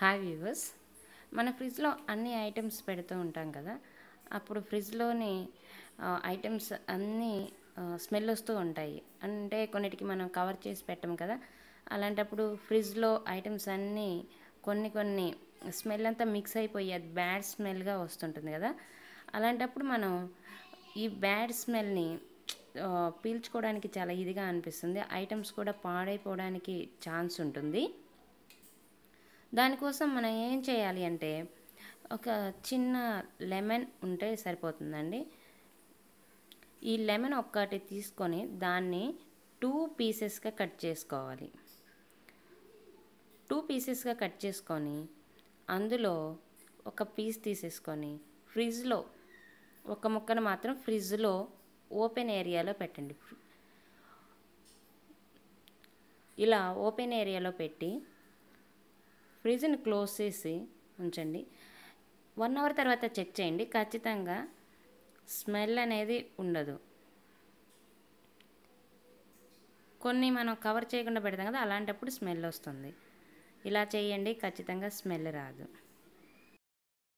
Hi viewers మన ఫ్రిడ్జ్లో అన్ని ఐటమ్స్ పెడుతూ ఉంటాం కదా అప్పుడు ఫ్రిడ్జ్లోని ఐటమ్స్ అన్నీ స్మెల్ వస్తూ ఉంటాయి. అంటే కొన్నిటికి మనం కవర్ చేసి పెట్టం కదా అలాంటప్పుడు ఫ్రిడ్జ్లో ఐటమ్స్ అన్నీ కొన్ని కొన్ని స్మెల్ అంతా మిక్స్ అయిపోయి అది బ్యాడ్ స్మెల్గా వస్తుంటుంది కదా అలాంటప్పుడు మనం ఈ బ్యాడ్ స్మెల్ని పీల్చుకోవడానికి చాలా ఇదిగా అనిపిస్తుంది. ఐటమ్స్ కూడా పాడైపోవడానికి ఛాన్స్ ఉంటుంది. దానికోసం మనం ఏం చేయాలి అంటే ఒక చిన్న లెమన్ ఉంటే సరిపోతుందండి. ఈ లెమన్ ఒక్కటి తీసుకొని దాన్ని టూ పీసెస్గా కట్ చేసుకోవాలి. టూ పీసెస్గా కట్ చేసుకొని అందులో ఒక పీస్ తీసేసుకొని ఫ్రిడ్జ్లో ఒక ముక్కను మాత్రం ఫ్రిడ్జ్లో ఓపెన్ ఏరియాలో పెట్టండి. ఇలా ఓపెన్ ఏరియాలో పెట్టి ఫ్రిడ్జ్ని క్లోజ్ చేసి ఉంచండి. వన్ అవర్ తర్వాత చెక్ చేయండి. ఖచ్చితంగా స్మెల్ అనేది ఉండదు. కొన్ని మనం కవర్ చేయకుండా పెడతాం కదా అలాంటప్పుడు స్మెల్ వస్తుంది. ఇలా చేయండి ఖచ్చితంగా స్మెల్ రాదు.